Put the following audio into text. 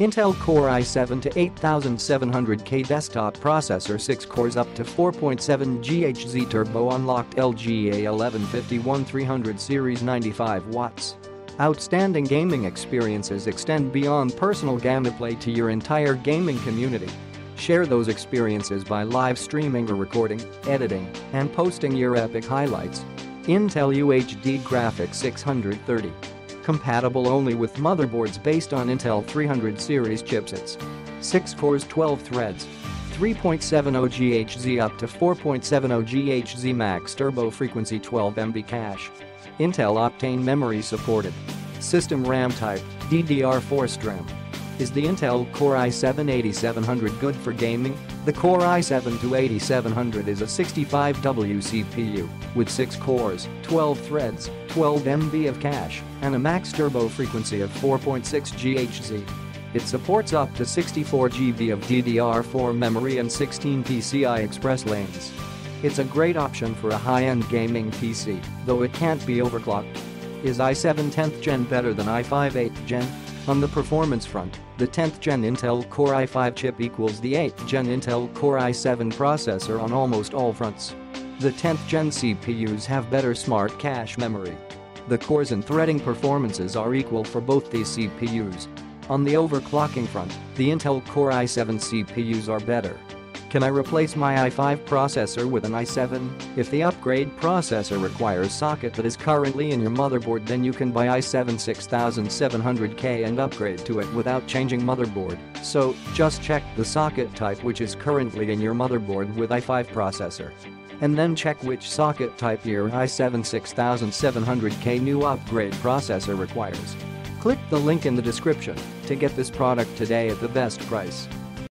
Intel Core i7 to 8700K desktop processor 6 cores up to 4.7 GHz turbo unlocked LGA 1151 300 series 95 watts. Outstanding gaming experiences extend beyond personal gameplay to your entire gaming community. Share those experiences by live streaming or recording, editing, and posting your epic highlights. Intel UHD Graphics 630 Compatible only with motherboards based on Intel 300 series chipsets. 6 cores 12 threads. 3.70 GHz up to 4.70 GHz max turbo frequency 12 MB cache. Intel Optane memory supported. System RAM type, DDR4 SDRAM. Is the Intel Core i7-8700 good for gaming? The Core i7-8700 is a 65W CPU with 6 cores, 12 threads, 12 MB of cache, and a max turbo frequency of 4.6 GHz. It supports up to 64 GB of DDR4 memory and 16 PCI Express lanes. It's a great option for a high-end gaming PC, though it can't be overclocked. Is i7 10th gen better than i5 8th gen? On the performance front, the 10th gen Intel Core i5 chip equals the 8th gen Intel Core i7 processor on almost all fronts. The 10th gen CPUs have better smart cache memory. The cores and threading performances are equal for both these CPUs. On the overclocking front, the Intel Core i7 CPUs are better. Can I replace my i5 processor with an i7? If the upgrade processor requires socket that is currently in your motherboard then you can buy i7 6700K and upgrade to it without changing motherboard, so just check the socket type which is currently in your motherboard with i5 processor. And then check which socket type your i7 6700K new upgrade processor requires. Click the link in the description to get this product today at the best price.